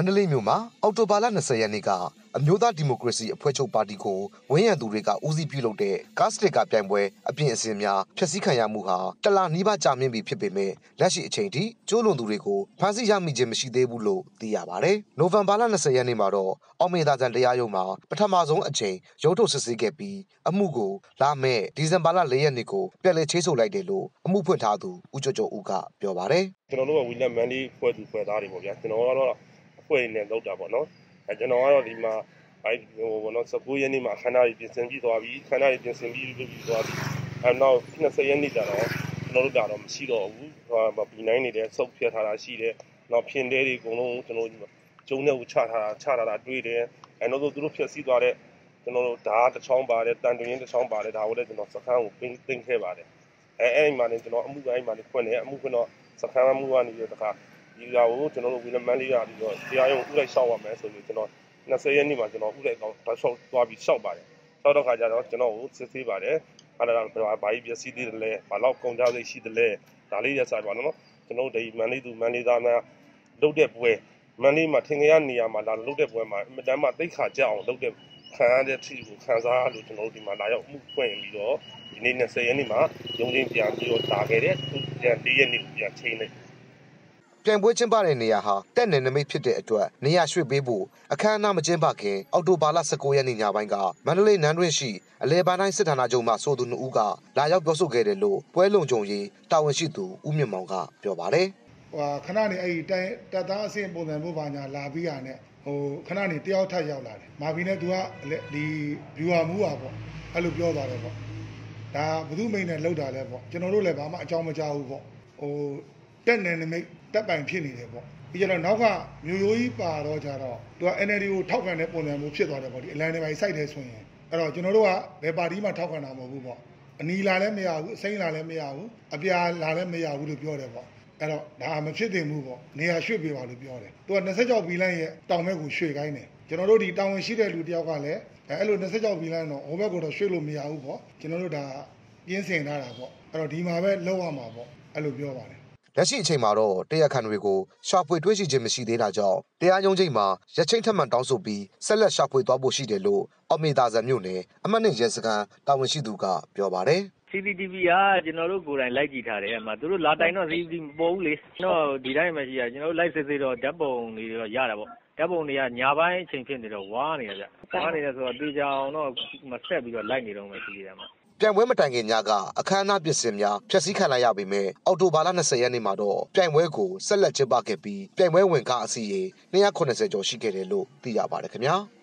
မန္တလေးမြို့မှာအော်တိုဘာလ20ရက်နေ့ကအမျိုးသားဒီမိုကရေစီအဖွဲ့ချုပ်ပါတီကိုဝင်းရံသူတွေကဦးစီးပြုလုပ်တဲ့ကားစတစ်ကာပြိုင်ပွဲအပြင်အစင်များဖျက်ဆီးခံရမှုဟာတလနီးပါးကြာမြင့်ပြီဖြစ်ပေမဲ့လက်ရှိအချိန်ထိကျိုးလွန်သူတွေကိုဖမ်းဆီးရမိခြင်းမရှိသေးဘူးလို့သိရပါတယ်။နိုဝင်ဘာလ20ရက်နေ့မှာတော့အောင်မေသာဇန်တရားရုံးမှာပထမဆုံးအချိန်ရုံးထုတ်စစ်ဆေးခဲ့ပြီးအမှုကိုလာမယ့်ဒီဇင်ဘာလ4ရက်နေ့ကိုပြန်လည်ချိတ်ဆို့လိုက်တယ်လို့အမှုဖွင့်ထားသူဦးကျော်ကျော်ဦးကပြောပါတယ်။ကျွန်တော်တို့ကဝီလက်မန်လေးဖွဲ့သူဖွဲ့သားတွေပေါ့ဗျာကျွန်တော်ကတော့အ ဖွဲ့နေလောက်တာပေါ့နော်အဲကျွန်တော်ကတော့ဒီမှာအဲဟိုဘောနော်19ရက်နေ့မှာခန္ဓာကြီးပြင်ဆင်ပြီးသွားပြီခန္ဓာကြီးပြင်ဆင်ပြီးလုပ်ပြီးသွားပြီအဲနောက်20ရက်နေ့ကျတော့ကျွန်တော်တို့ကတော့မရှိတော့ဘူးဟိုပီနိုင်နေတဲ့စုပ်ဖြတ်ထားတာရှိတယ်နောက်ဖြင်းတဲတွေအကုန်လုံးကျွန်တော်ကျုံနဲ့ဦးချထားတာချထားတာတွေ့တယ်အဲနောက်ဆိုသူတို့ဖြတ်စည်းသွားတဲ့ကျွန်တော်တို့ဓာတ်တစ်ချောင်းပါတယ်တန်တွင်တစ်ချောင်းပါတယ်ဒါကိုလည်းကျွန်တော်စခန်းကိုပင်းသိမ်းခဲ့ပါတယ်အဲအဲ့ဒီမှာနေကျွန်တော်အမှုတိုင်းမှာနေဖွင့်တယ်အမှုဖွင့်တော့စခန်းမှုကနေပြီးတော့တခါ ဒီဟာကိုကျွန်တော်တို့ဝီလမန်လေးရပြီးတော့တရားရုံးဥလိုက်ရှောက်ရမယ်ဆိုပြီးကျွန်တော်20ရက်နေ့မှာကျွန်တော်ဥလိုက်အောင်ရှောက်သွားပြီးရှောက်ပါတယ်ရှောက်တော့ခါကျတော့ကျွန်တော်ကိုစစ်ဆေးပါတယ်အဲ့ဒါကဘာကြီးပစ္စည်းတွေလဲဘာလောက်ကုန်ကြစိတ်ရှိတယ်လဲဒါလေးရစားပါနော်ကျွန်တော်ဒီမန်လေးသူမန်လေးသားများလုတ်တဲ့ပွဲမန်လေးမှာထင်ကြရနေရာမှာလာလုတ်တဲ့ပွဲမှာအမတန်မှတိတ်ခါကြအောင်လုတ်တဲ့ခံရတဲ့ထိကိုခံစားလို့ကျွန်တော်တို့ဒီမှာလာရောက်မှုဖွင့်ပြီးတော့ဒီနေ့20ရက်နေ့မှာရုံးချင်းပြန်ပြီးတော့တာခဲ့တဲ့သူပြန်၄ရက်နေ့ပြန်ချိန်လိုက် ပြိုင်ပွဲကျင်းပတဲ့နေရာဟာတက်နယ်နမိတ်ဖြစ်တဲ့အတွက်နေရာရွှေ့ပေးဖို့အခမ်းအနားမကျင်းပခင်အောက်တိုဘာလ19ရက်နေ့ညပိုင်းကမန္တလေးနန်းတွင်းရှိအလဲပိုင်းတိုင်းစစ်ဌာနချုပ်မှဆိုသူနှစ်ဦးကလာရောက်ပြောဆိုခဲ့တယ်လို့ပွဲလုံခြုံရေးတာဝန်ရှိသူဦးမြင့်မောင်ကပြောပါတယ်ဟိုခဏနေအဲ့ဒီတိုင်တက်သားအဆင့်ပုံစံမျိုးပါညာလာပြီးရနဲ့ဟိုခဏနေတယောက်ထပ်ရောက်လာတယ်မာပြီးနဲ့သူကဒီ viewer မူပါပေါ့အဲ့လိုပြောသွားတယ်ပေါ့ဒါဘသူမိန်နဲ့လောက်တာလဲပေါ့ကျွန်တော်တို့လည်းဘာမှအကြောင်းမကြားဘူးပေါ့ဟိုတက်နေနမိတ် တက်ပိုင်ဖြစ်နေတယ်ပေါ့ပြီးကြတော့နောက်ကမျိုးရိုးကြီးပါတော့ကြတော့သူက NLD ကိုထောက်ခံတဲ့ပုံစံမျိုးဖြစ်သွားတယ်ပေါ့ဒီအလန်တွေပိုင်းစိုက်တယ်ဆိုရင်အဲ့တော့ကျွန်တော်တို့ကဘယ်ပါတီမှထောက်ခံတာမဟုတ်ဘူးပေါ့အနီလာလည်းမရဘူးအစိမ့်လာလည်းမရဘူးအပြာလာလည်းမရဘူးလို့ပြောတယ်ပေါ့အဲ့တော့ဒါမဖြစ်သင့်ဘူးပေါ့နေရာရွှေ့ပေးပါလို့ပြောတယ်သူက26ဘီလန်ရဲ့တောင်ဘက်ကိုရွှေ့ခိုင်းတယ်ကျွန်တော်တို့ဒီတာဝန်ရှိတဲ့လူတယောက်ကလည်းအဲ့လို26ဘီလန်တော့ဟိုဘက်ကတော့ရွှေ့လို့မရဘူးပေါ့ကျွန်တော်တို့ဒါပြင်းစင်ထားတာပေါ့အဲ့တော့ဒီမှာပဲလောက်ရမှာပေါ့အဲ့လိုပြောပါတယ် လက်ရှိအချိန်မှာတော့တရားခံတွေကိုရှာဖွေတွေးရှိခြင်းမရှိသေးတာကြောင့်တရားရုံးချိန်မှာရချင်းထပ်မံတောင်းဆိုပြီးဆက်လက်ရှာဖွေသွားဖို့ရှိတယ်လို့အော်မေတာဇန်မြို့နယ်အမှတ်နှစ်ရဲစခန်းတာဝန်ရှိသူကပြောပါတယ် CCTV ကကျွန်တော်တို့ကိုယ်တိုင်လိုက်ကြည့်ထားတယ်အမှသူတို့လာတိုင်တော့ CCTV မပေါ်ဘူးလေကျွန်တော်ဒီတိုင်းမှရှိရကျွန်တော်တို့လိုက်စစ်စစ်တော့ဓာတ်ပုံတွေတော့ရတာပေါ့ဓာတ်ပုံတွေကညာပိုင်းအချိန်ဖြစ်နေတော့ဝါးနေရကြဝါးနေတယ်ဆိုတော့တေချာအောင်တော့မဆက်ပြီးတော့လိုက်နေတော့မှရှိတယ်မှာ ပြိုင်ပွဲမတိုင်ခင်ညကအခမ်းအနားပြင်ဆင်များဖျက်ဆီးခံလိုက်ရပေမဲ့အော်တိုဘာလ20ရက်နေ့မှာတော့ပြိုင်ပွဲကိုဆက်လက်ကျင်းပခဲ့ပြီးပြိုင်ပွဲဝင်ကားအစီရေ290ကျော်ရှိခဲ့တယ်လို့သိရပါတယ်ခင်ဗျာ။